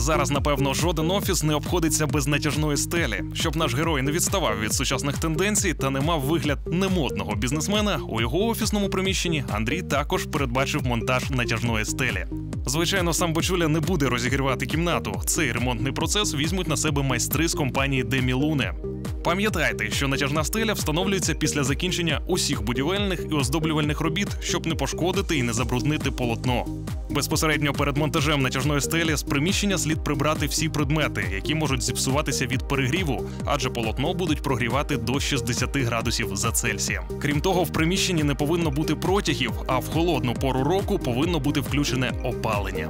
Зараз, напевно, жоден офіс не обходиться без натяжної стелі. Щоб наш герой не відставав від сучасних тенденцій та не мав вигляд немодного бізнесмена, у його офісному приміщенні Андрій також передбачив монтаж натяжної стелі. Звичайно, сам Бочуля не буде розігрівати кімнату. Цей ремонтний процес візьмуть на себе майстри з компанії Демілуне. Пам'ятайте, що натяжна стеля встановлюється після закінчення усіх будівельних і оздоблювальних робіт, щоб не пошкодити і не забруднити полотно. Безпосередньо перед монтажем натяжної стелі з приміщення слід прибрати всі предмети, які можуть зіпсуватися від перегріву, адже полотно будуть прогрівати до 60 градусів за Цельсієм. Крім того, в приміщенні не повинно бути протягів, а в холодну пору року повинно бути включене опалення.